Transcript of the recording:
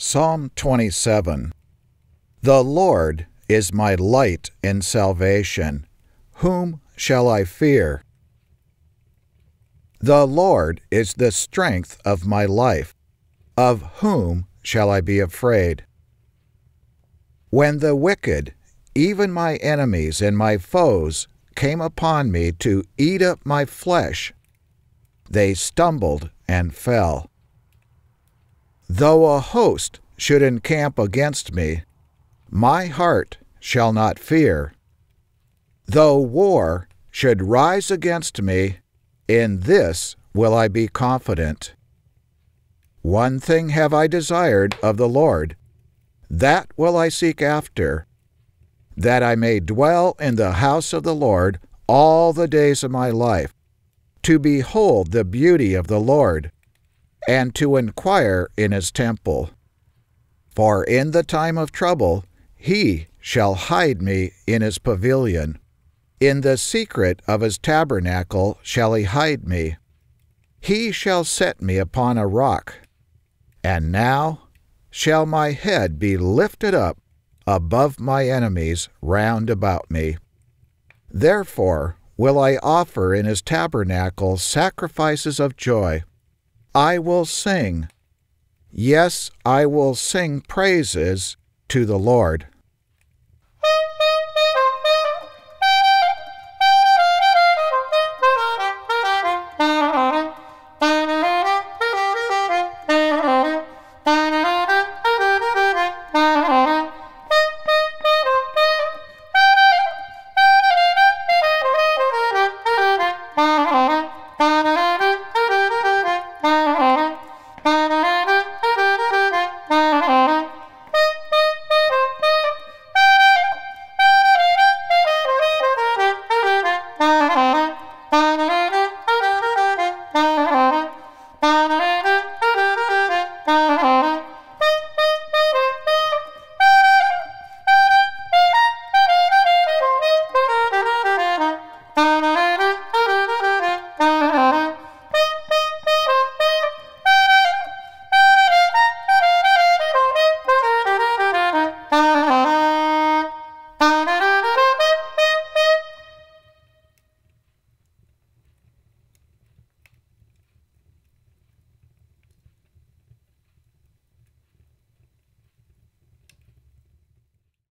Psalm 27 The Lord is my light and salvation. Whom shall I fear? The Lord is the strength of my life. Of whom shall I be afraid? When the wicked, even my enemies and my foes, came upon me to eat up my flesh, they stumbled and fell. Though a host should encamp against me, my heart shall not fear. Though war should rise against me, in this will I be confident. One thing have I desired of the Lord, that will I seek after, that I may dwell in the house of the Lord all the days of my life, to behold the beauty of the Lord and to inquire in his temple. For in the time of trouble he shall hide me in his pavilion. In the secret of his tabernacle shall he hide me. He shall set me upon a rock. And now shall my head be lifted up above my enemies round about me. Therefore will I offer in his tabernacle sacrifices of joy. I will sing. Yes, I will sing praises to the Lord.